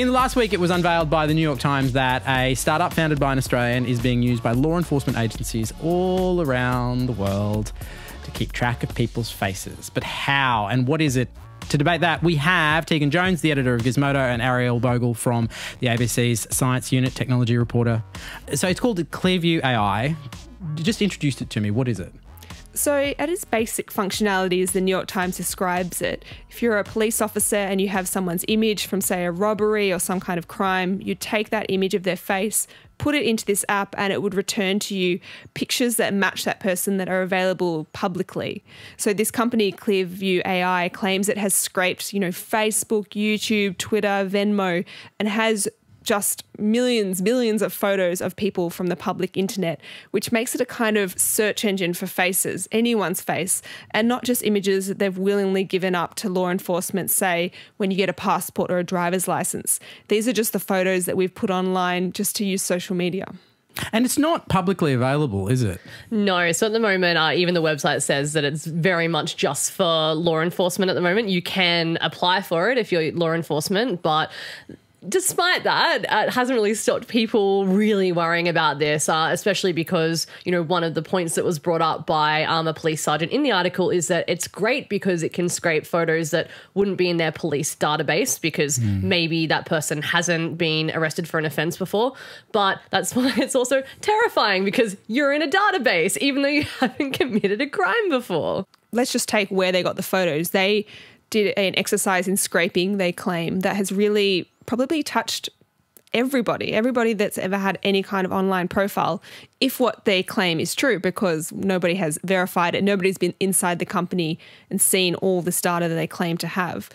In the last week, it was unveiled by the New York Times that a startup founded by an Australian is being used by law enforcement agencies all around the world to keep track of people's faces. But how and what is it? To debate that, we have Tegan Jones, the editor of Gizmodo, and Ariel Bogle from the ABC's Science Unit technology reporter. So it's called Clearview AI. Just introduce it to me. What is it? So, at its basic functionality, as the New York Times describes it, if you're a police officer and you have someone's image from, say, a robbery or some kind of crime, you take that image of their face, put it into this app, and it would return to you pictures that match that person that are available publicly. So, this company, Clearview AI, claims it has scraped, you know, Facebook, YouTube, Twitter, Venmo, and has just millions, millions of photos of people from the public internet, which makes it a kind of search engine for faces, anyone's face, and not just images that they've willingly given up to law enforcement, say, when you get a passport or a driver's license. These are just the photos that we've put online just to use social media. And it's not publicly available, is it? No. So at the moment, uh, even the website says that it's very much just for law enforcement at the moment. You can apply for it if you're law enforcement, but despite that, uh, it hasn't really stopped people really worrying about this, uh, especially because, you know, one of the points that was brought up by um, a police sergeant in the article is that it's great because it can scrape photos that wouldn't be in their police database because mm. maybe that person hasn't been arrested for an offense before. But that's why it's also terrifying because you're in a database, even though you haven't committed a crime before. Let's just take where they got the photos. They did an exercise in scraping, they claim, that has really probably touched everybody, everybody that's ever had any kind of online profile, if what they claim is true, because nobody has verified it, nobody's been inside the company and seen all this data that they claim to have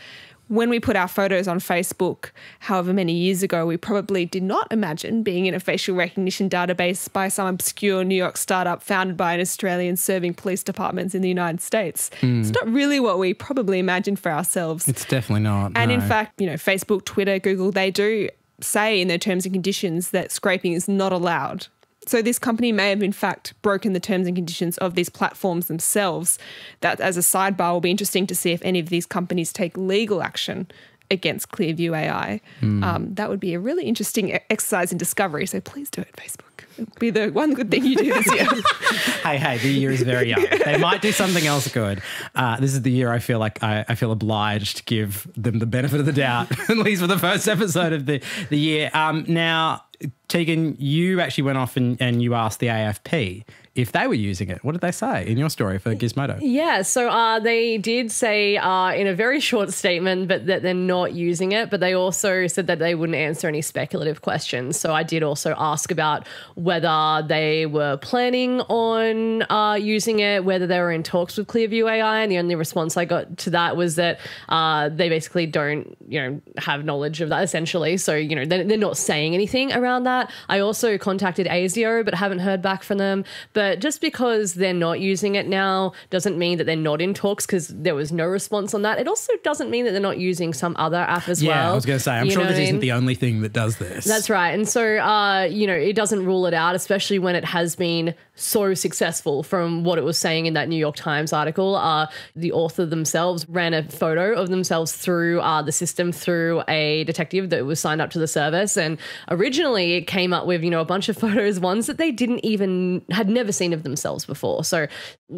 when we put our photos on Facebook, however many years ago, we probably did not imagine being in a facial recognition database by some obscure New York startup founded by an Australian serving police departments in the United States. Mm. It's not really what we probably imagined for ourselves. It's definitely not. And no. in fact, you know, Facebook, Twitter, Google, they do say in their terms and conditions that scraping is not allowed. So this company may have in fact broken the terms and conditions of these platforms themselves. That as a sidebar will be interesting to see if any of these companies take legal action against Clearview AI. Mm. Um, that would be a really interesting exercise in discovery. So please do it, Facebook. It'll be the one good thing you do this year. hey, hey, the year is very young. They might do something else good. Uh, this is the year I feel like I, I, feel obliged to give them the benefit of the doubt, at least for the first episode of the, the year. Um, now, Tegan, you actually went off and, and you asked the AFP if they were using it. What did they say in your story for Gizmodo? Yeah, so uh, they did say uh, in a very short statement, but that they're not using it. But they also said that they wouldn't answer any speculative questions. So I did also ask about whether they were planning on uh, using it, whether they were in talks with Clearview AI, and the only response I got to that was that uh, they basically don't, you know, have knowledge of that essentially. So you know, they're, they're not saying anything around that. I also contacted ASIO, but haven't heard back from them. But but just because they're not using it now doesn't mean that they're not in talks because there was no response on that. It also doesn't mean that they're not using some other app as yeah, well. Yeah, I was going to say, I'm you sure this isn't the only thing that does this. That's right. And so, uh, you know, it doesn't rule it out, especially when it has been so successful from what it was saying in that New York Times article. Uh, the author themselves ran a photo of themselves through uh, the system through a detective that was signed up to the service. And originally it came up with, you know, a bunch of photos, ones that they didn't even, had never seen of themselves before. So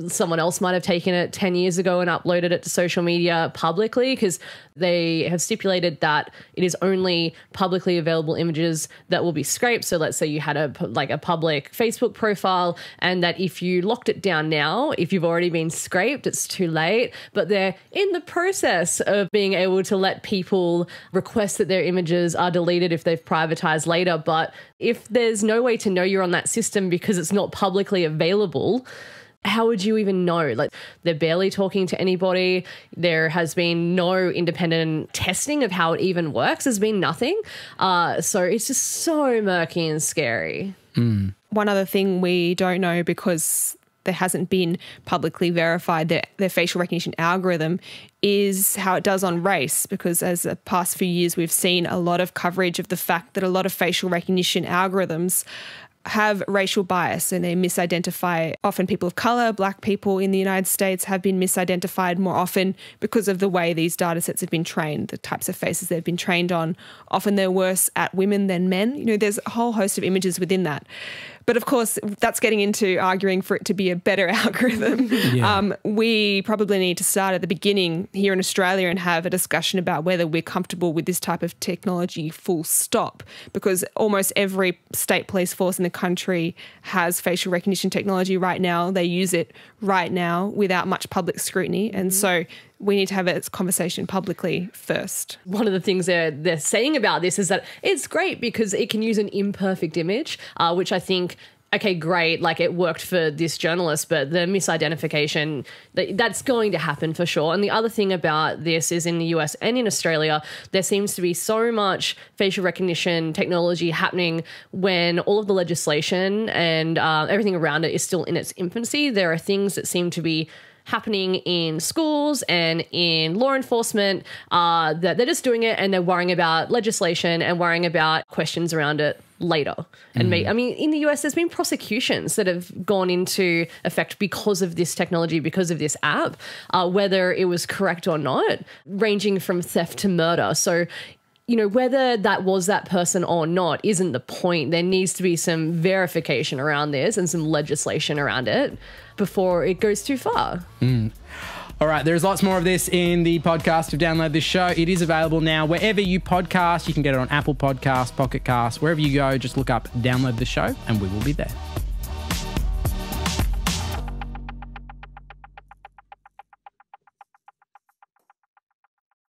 someone else might have taken it 10 years ago and uploaded it to social media publicly because they have stipulated that it is only publicly available images that will be scraped. So let's say you had a like a public Facebook profile and that if you locked it down now, if you've already been scraped, it's too late. But they're in the process of being able to let people request that their images are deleted if they've privatized later. But if there's no way to know you're on that system because it's not publicly available, how would you even know? Like, they're barely talking to anybody. There has been no independent testing of how it even works. There's been nothing. Uh, so it's just so murky and scary. Mm. One other thing we don't know because there hasn't been publicly verified their, their facial recognition algorithm is how it does on race because as the past few years we've seen a lot of coverage of the fact that a lot of facial recognition algorithms have racial bias and they misidentify often people of color, black people in the United States have been misidentified more often because of the way these data sets have been trained, the types of faces they've been trained on. Often they're worse at women than men. You know, there's a whole host of images within that. But of course, that's getting into arguing for it to be a better algorithm. Yeah. Um, we probably need to start at the beginning here in Australia and have a discussion about whether we're comfortable with this type of technology full stop. Because almost every state police force in the country has facial recognition technology right now. They use it right now without much public scrutiny. And so we need to have a conversation publicly first. One of the things they're they're saying about this is that it's great because it can use an imperfect image, uh, which I think okay, great, like it worked for this journalist, but the misidentification, that's going to happen for sure. And the other thing about this is in the US and in Australia, there seems to be so much facial recognition technology happening when all of the legislation and uh, everything around it is still in its infancy. There are things that seem to be happening in schools and in law enforcement uh, that they're just doing it and they're worrying about legislation and worrying about questions around it later. And mm. I mean, in the US, there's been prosecutions that have gone into effect because of this technology, because of this app, uh, whether it was correct or not, ranging from theft to murder. So you know, whether that was that person or not isn't the point. There needs to be some verification around this and some legislation around it before it goes too far. Mm. All right, there's lots more of this in the podcast to download this show. It is available now wherever you podcast. You can get it on Apple Podcasts, Pocket Casts, wherever you go. Just look up download the show, and we will be there.